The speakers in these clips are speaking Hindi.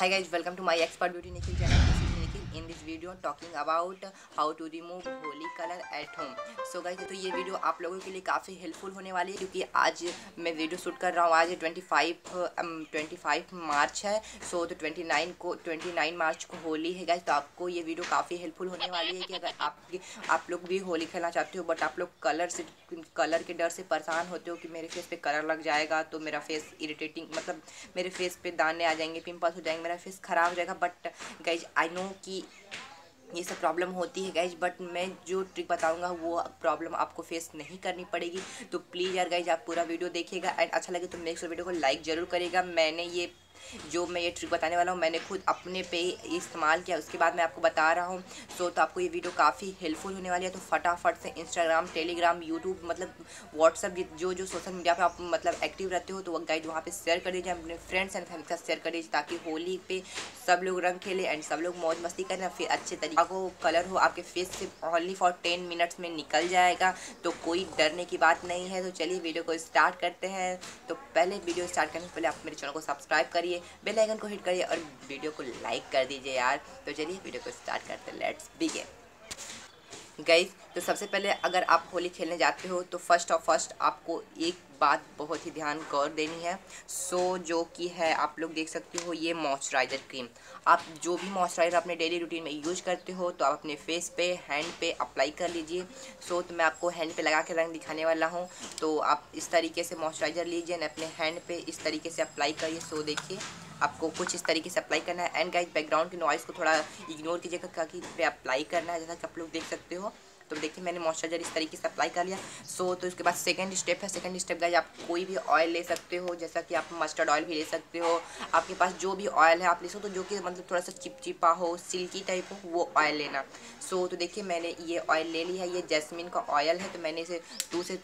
Hi guys, welcome to my Expert Beauty Nikhil channel. In this video talking about how to remove Holi colour at home so गई तो ये वीडियो आप लोगों के लिए काफ़ी हेल्पफुल होने वाली है क्योंकि आज मैं वीडियो शूट कर रहा हूँ आज twenty five twenty five March है सो so, तो ट्वेंटी नाइन को ट्वेंटी नाइन मार्च को होली है गाइज तो आपको ये वीडियो काफ़ी हेल्पफुल होने वाली है कि अगर आप आप लोग भी होली खेलना चाहते हो बट आप लोग कलर से कलर के डर से परेशान होते हो कि मेरे फेस पे कलर लग जाएगा तो मेरा फेस इरिटेटिंग मतलब मेरे फेस पे दाने आ जाएंगे पिंपल्स हो जाएंगे मेरा फेस ख़राब हो जाएगा बट गाइज आई नो कि ये सब प्रॉब्लम होती है गैज बट मैं जो ट्रिक बताऊंगा वो प्रॉब्लम आपको फेस नहीं करनी पड़ेगी तो प्लीज़ यार गैज आप पूरा वीडियो देखिएगा एंड अच्छा लगे तो मेरे वीडियो को लाइक ज़रूर करेगा मैंने ये जो मैं ये ट्रिक बताने वाला हूँ मैंने खुद अपने पे इस्तेमाल किया उसके बाद मैं आपको बता रहा हूँ सो तो आपको ये वीडियो काफ़ी हेल्पफुल होने वाली है तो फटाफट से इंस्टाग्राम टेलीग्राम यूट्यूब मतलब व्हाट्सअप जो जो सोशल मीडिया पर आप मतलब एक्टिव रहते हो तो गाइड वहाँ पर शेयर कर दीजिए अपने फ्रेंड्स एंड फैमिली साथ शेयर कर दीजिए ताकि होली पे सब लोग रंग खेले एंड सब लोग मौज मस्ती करें फिर अच्छे तरीके को कलर हो आपके फेस से ओनली फॉर टेन मिनट्स में निकल जाएगा तो कोई डरने की बात नहीं है तो चलिए वीडियो को स्टार्ट करते हैं तो पहले वीडियो स्टार्ट करने से पहले आप मेरे चैनल को सब्सक्राइब करिए करिए बेल आइकन को हिट करिए और वीडियो को लाइक कर दीजिए यार तो चलिए वीडियो को स्टार्ट करते हैं लेट्स बिगेन गई तो सबसे पहले अगर आप होली खेलने जाते हो तो फर्स्ट ऑफ फर्स्ट आपको एक बात बहुत ही ध्यान गौर देनी है सो so, जो कि है आप लोग देख सकते हो ये मॉइस्चराइज़र क्रीम आप जो भी मॉइस्चराइज़र अपने डेली रूटीन में यूज करते हो तो आप अपने फेस पे हैंड पे अप्लाई कर लीजिए सो so, तो मैं आपको हैंड पे लगा के रंग दिखाने वाला हूँ तो आप इस तरीके से मॉइस्चराइज़र लीजिए एंड अपने हैंड पे इस तरीके से अप्लाई करिए सो देखिए आपको कुछ इस तरीके से अप्लाई करना है एंड गाइज बैकग्राउंड की नॉइज़ को थोड़ा इग्नोर कीजिएगा कि पे अप्लाई करना है जैसा कि आप लोग देख सकते हो तो देखिए मैंने मॉइस्चराइजर इस तरीके से अप्लाई कर लिया सो तो इसके बाद सेकंड स्टेप है सेकेंड स्टेप गाइज आप कोई भी ऑयल ले सकते हो जैसा कि आप मस्टर्ड ऑयल भी ले सकते हो आपके पास जो भी ऑयल है आप ले सकते हो तो जो कि मतलब थोड़ा सा चिपचिपा हो सिल्की टाइप हो वो ऑयल लेना सो तो देखिए मैंने ये ऑयल ले लिया है ये जैस्मिन का ऑयल है तो मैंने इसे टू से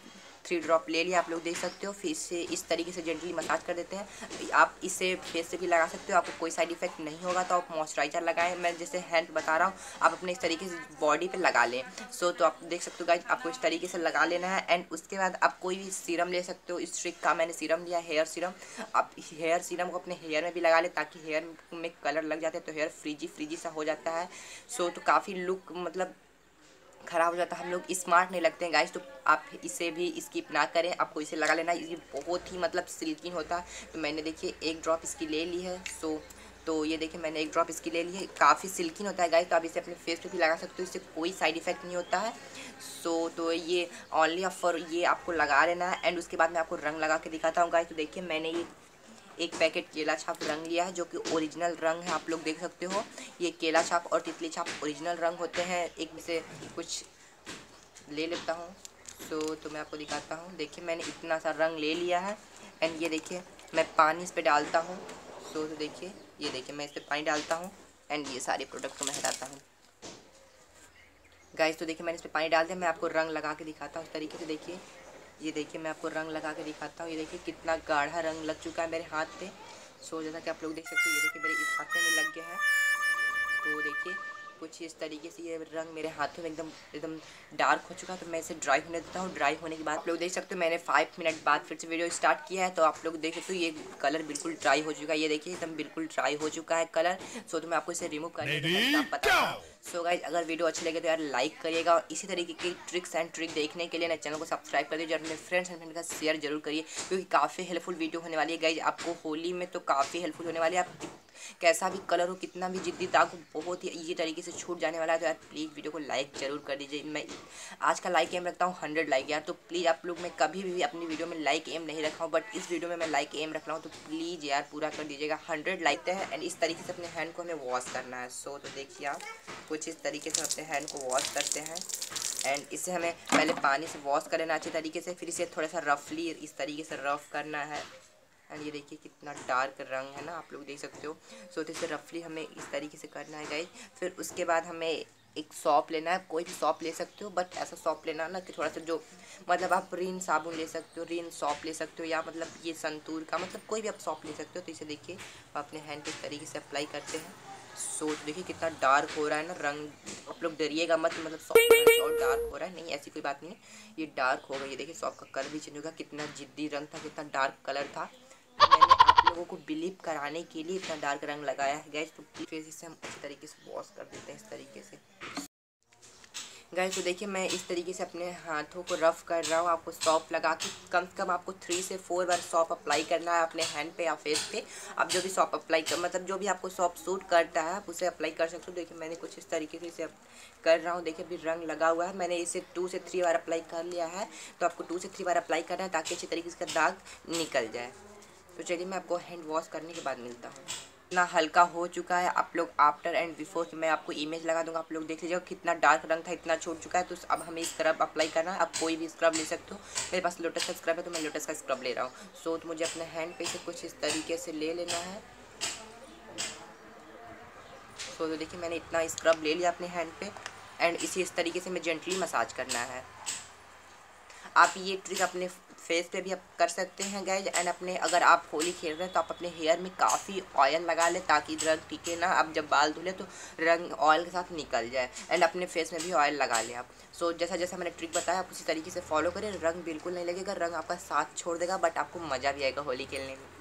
थ्री ड्रॉप ले लिया आप लोग देख सकते हो फिर इससे इस तरीके से जेंटली मसाज कर देते हैं आप इसे फेस से भी लगा सकते हो आपको कोई साइड इफेक्ट नहीं होगा तो आप मॉइस्चराइजर लगाएं मैं जैसे हैंड बता रहा हूँ आप अपने इस तरीके से बॉडी पर लगा लें सो तो आप देख सकते हो गाइज आपको इस तरीके से लगा लेना है एंड उसके बाद आप कोई भी सीरम ले सकते हो इस ट्रिक का मैंने सीरम लिया हेयर सीरम आप हेयर सीरम को अपने हेयर में भी लगा लें ताकि हेयर में कलर लग जाता है तो हेयर फ्रीजी फ्रीजी सा हो जाता है सो तो काफ़ी लुक मतलब ख़राब हो जाता है हम लोग स्मार्ट नहीं लगते हैं गाइस तो आप इसे भी स्किप ना करें आपको इसे लगा लेना ये बहुत ही मतलब सिल्किन होता है तो मैंने देखिए एक ड्रॉप इसकी ले ली है सो तो ये देखिए मैंने एक ड्रॉप इसकी ले ली है काफ़ी सिल्किन होता है गाइस तो आप इसे अपने फेस पे भी लगा सकते हो इससे कोई साइड इफेक्ट नहीं होता है सो तो ये ऑनली फॉर ये आपको लगा लेना है एंड उसके बाद मैं आपको रंग लगा के दिखाता हूँ गाइस तो देखिए मैंने ये एक पैकेट केला छाप रंग लिया है जो कि ओरिजिनल रंग है आप लोग देख सकते हो ये केला छाप और तितली छाप ओरिजिनल रंग होते हैं एक में से कुछ ले लेता हूँ सो तो, तो मैं आपको दिखाता हूँ देखिए मैंने इतना सा रंग ले लिया है एंड ये देखिए मैं पानी इस पर डालता हूँ सो तो, तो, देखिए ये देखिए मैं इस पर पानी डालता हूँ एंड ये सारे प्रोडक्ट को मैं हटाता हूँ गाइस तो देखिए मैंने इस पर पानी डाल दिया मैं आपको रंग लगा के दिखाता हूँ उस तरीके से देखिए ये देखिए मैं आपको रंग लगा के दिखाता हूँ ये देखिए कितना गाढ़ा रंग लग चुका है मेरे हाथ पे सो जैसा कि आप लोग देख सकते हो ये देखिए मेरे इस हाथ में लग गया है तो देखिए कुछ इस तरीके से ये रंग मेरे हाथों में एकदम एकदम डार्क हो चुका है तो मैं इसे ड्राई होने देता हूँ ड्राई होने के बाद आप लोग देख सकते हो मैंने फाइव मिनट बाद फिर से वीडियो स्टार्ट किया है तो आप लोग देख सकते हो ये कलर बिल्कुल ड्राई हो चुका है ये देखिए एकदम बिल्कुल ड्राई हो चुका है कलर सो तो मैं आपको इसे रिमूव कर पता सो गाइज अगर वीडियो अच्छी लगे तो यार लाइक करिएगा और इसी तरीके की ट्रिक्स एंड ट्रिक देखने के लिए ना चैनल को सब्सक्राइब कर दीजिए और अपने फ्रेंड्स एंड फ्रेंड का शेयर जरूर करिए क्योंकि काफ़ी हेल्पफुल वीडियो होने वाली है गाइज आपको होली में तो काफ़ी हेल्पफुल होने वाली है आप कैसा भी कलर हो कितना भी जिद्दी दाग हो बहुत ही ईजी तरीके से छूट जाने वाला है तो यार प्लीज़ वीडियो को लाइक जरूर कर दीजिए मैं आज का लाइक एम रखता हूँ हंड्रेड लाइक यार तो प्लीज़ आप लोग मैं कभी भी अपनी वीडियो में लाइक एम नहीं रखा हूँ बट इस वीडियो में मैं लाइक एम रख रहा हूँ तो प्लीज़ यार पूरा कर दीजिएगा हंड्रेड लाइक तो है एंड इस तरीके से अपने हैंड को हमें वॉश करना है सो तो देखिए आप कुछ इस तरीके से अपने हैंड को वॉश करते हैं एंड इसे हमें पहले पानी से वॉश कर लेना अच्छे तरीके से फिर इसे थोड़ा सा रफली इस तरीके से रफ करना है एंड हाँ, ये देखिए कितना डार्क रंग है ना आप लोग देख सकते हो सो तो इसे रफली हमें इस तरीके से करना है गाइज फिर उसके बाद हमें एक सॉप लेना है कोई भी सॉप ले सकते हो बट ऐसा सॉप लेना ना कि थोड़ा सा जो मतलब आप रिन साबुन ले सकते हो रिन सॉप ले सकते हो या मतलब ये संतूर का मतलब कोई भी आप सॉप ले सकते हो तो इसे देखिए आप अपने हैंड पे इस तरीके से अप्लाई करते हैं सो तो देखिए कितना डार्क हो रहा है ना रंग आप लोग डरिएगा मत मतलब सॉप और डार्क हो रहा है नहीं ऐसी कोई बात नहीं है ये डार्क हो गई ये देखिए सॉप का कलर भी चेंज होगा कितना जिद्दी रंग था कितना डार्क कलर था लोगों को बिलीव कराने के लिए इतना डार्क रंग लगाया है गैस तो फिर इसे हम इस तरीके से वॉश कर देते हैं इस तरीके से गैस तो देखिए मैं इस तरीके से अपने हाथों को रफ़ कर रहा हूँ आपको सॉप लगा के कम से कम आपको थ्री से फोर बार सॉप अप्लाई करना है अपने हैंड पे या फेस पे आप जो भी सॉप अप्लाई कर मतलब जो भी आपको सॉप सूट करता है आप उसे अप्लाई कर सकते हो देखिए मैंने कुछ इस तरीके से इसे कर रहा हूँ देखिए अभी रंग लगा हुआ है मैंने इसे टू से थ्री बार अप्लाई कर लिया है तो आपको टू से थ्री बार अप्लाई करना है ताकि अच्छी तरीके से इसका दाग निकल जाए तो चलिए मैं आपको हैंड वॉश करने के बाद मिलता हूँ इतना हल्का हो चुका है आप लोग आफ्टर एंड बिफोर की मैं आपको इमेज लगा दूंगा आप लोग देख लीजिएगा कितना डार्क रंग था इतना छोड़ चुका है तो अब हमें स्क्रब अप्लाई करना है आप कोई भी स्क्रब ले सकते हो मेरे पास लोटस का स्क्रब है तो मैं लोटस का स्क्रब ले रहा हूँ सो तो मुझे अपने हैंड पे से कुछ इस तरीके से ले लेना है सो तो देखिए मैंने इतना स्क्रब ले लिया अपने हैंड पे एंड इसी इस तरीके से मैं जेंटली मसाज करना है आप ये ट्रिक अपने फेस पे भी आप कर सकते हैं गैज एंड अपने अगर आप होली खेल रहे हैं तो आप अपने हेयर में काफ़ी ऑयल लगा लें ताकि रंग ठीक ना आप जब बाल धुले तो रंग ऑयल के साथ निकल जाए एंड अपने फेस में भी ऑयल लगा लें आप सो so, जैसा जैसा मैंने ट्रिक बताया आप उसी तरीके से फॉलो करें रंग बिल्कुल नहीं लगेगा रंग आपका साथ छोड़ देगा बट आपको मज़ा भी आएगा होली खेलने में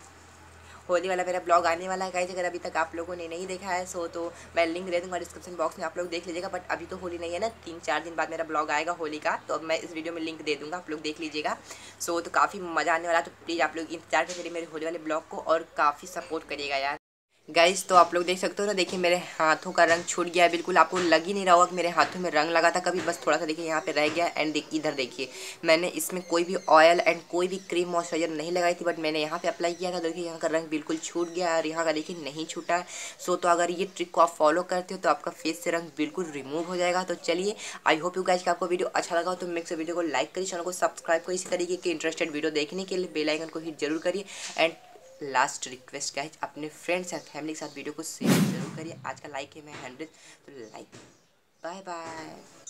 होली वाला मेरा ब्लॉग आने वाला है गाइज अगर अभी तक आप लोगों ने नहीं देखा है सो तो मैं लिंक दे दूँगा डिस्क्रिप्शन बॉक्स में आप लोग देख लीजिएगा बट अभी तो होली नहीं है ना तीन चार दिन बाद मेरा ब्लॉग आएगा होली का तो अब मैं इस वीडियो में लिंक दे दूँगा आप लोग देख लीजिएगा सो तो काफ़ी मज़ा आने वाला तो प्लीज़ आप लोग इंतजार करिए मेरे होली वाले ब्लॉग को और काफ़ी सपोर्ट करिएगा यार गाइस तो आप लोग देख सकते हो ना देखिए मेरे हाथों का रंग छूट गया है बिल्कुल आपको लग ही नहीं रहा होगा कि मेरे हाथों में रंग लगा था कभी बस थोड़ा सा देखिए यहाँ पे रह गया एंड इधर देखिए मैंने इसमें कोई भी ऑयल एंड कोई भी क्रीम मॉइस्चराइजर नहीं लगाई थी बट मैंने यहाँ पे अप्लाई किया था देखिए यहाँ का रंग बिल्कुल छूट गया और यहाँ का देखिए नहीं छूटा है सो तो अगर ये ट्रिक को आप फॉलो करते हो तो आपका फेस से रंग बिल्कुल रिमूव हो जाएगा तो चलिए आई होप यू गाइज कि आपको वीडियो अच्छा लगा हो तो मेरे वीडियो को लाइक करिए चैनल को सब्सक्राइब करिए इसी तरीके के इंटरेस्टेड वीडियो देखने के लिए बेलाइकन को हिट जरूर करिए एंड लास्ट रिक्वेस्ट क्या है अपने फ्रेंड्स एंड फैमिली के साथ वीडियो को शेयर जरूर करिए आज का लाइक है मैं हंड्रेड तो लाइक बाय बाय